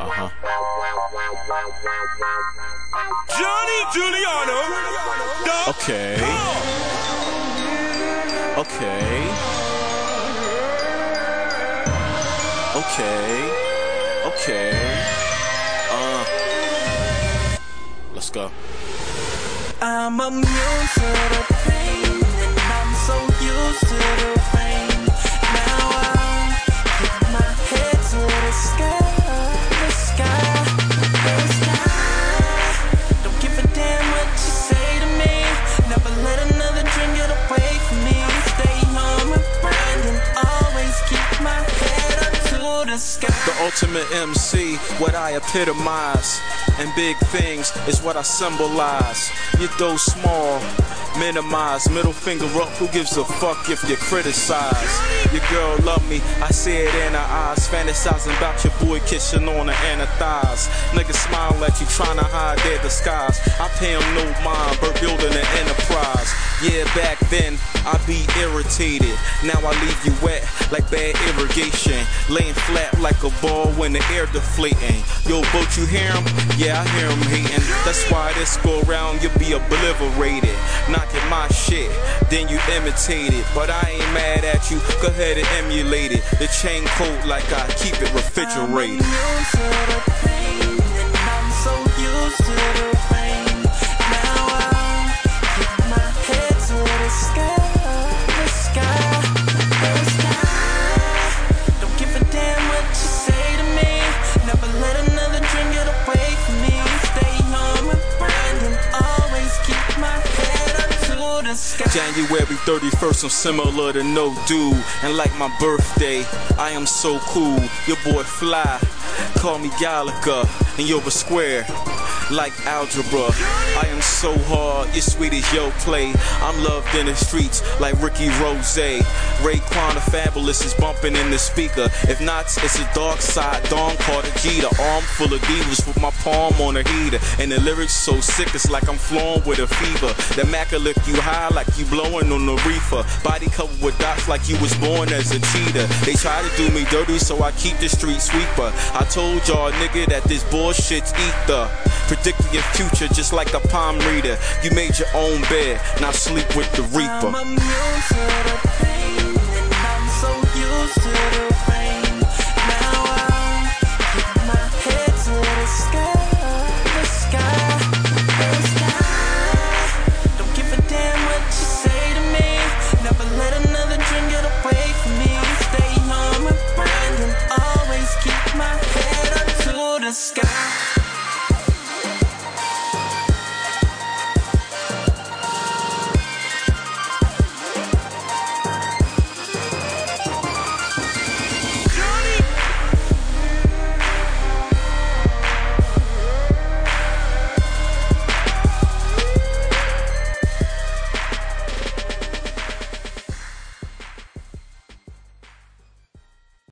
Uh-huh. Johnny Giuliano. Okay. Okay. Okay. Okay. Uh. Let's go. I'm immune to the pain, and I'm so used to the rain. The sky. The ultimate MC, what I epitomize. And big things is what I symbolize. You throw small, minimize, middle finger up. Who gives a fuck if you criticize? Your girl love me, I see it in her eyes. Fantasizing about your boy kissing on her inner thighs. Niggas smile at you, trying to hide their disguise. I pay 'em no mind, but building an enterprise. Yeah, back then I be irritated. Now I leave you wet like bad irrigation. Laying flat like a ball when the air deflating. Yo, boat, you hear him? Yeah, I hear him hating. That's why this go around, you'll be obliterated. Knocking my shit, then you imitate it. But I ain't mad at you, go ahead and emulate it. The chain cold like I keep it I'm refrigerated. immune to the pain, and I'm so used to the rain. January 31st, I'm similar to no dude. And like my birthday, I am so cool. Your boy Fly, call me Gallagher, and you're a square. Like algebra, I am so hard, you're sweet as yo play. I'm loved in the streets like Ricky Ross. Raekwon the Fabolous is bumping in the speaker. If not, it's a dark side. Dawn Carter G, the arm full of divas with my palm on the heater. And the lyrics so sick, it's like I'm flowing with a fever. The Mac will lift you high like you blowing on the reefer. Body covered with dots like you was born as a cheater. They try to do me dirty, so I keep the street sweeper. I told y'all, nigga, that this bullshit's ether. Predicting your future just like a palm reader. You made your own bed, now sleep with the reaper.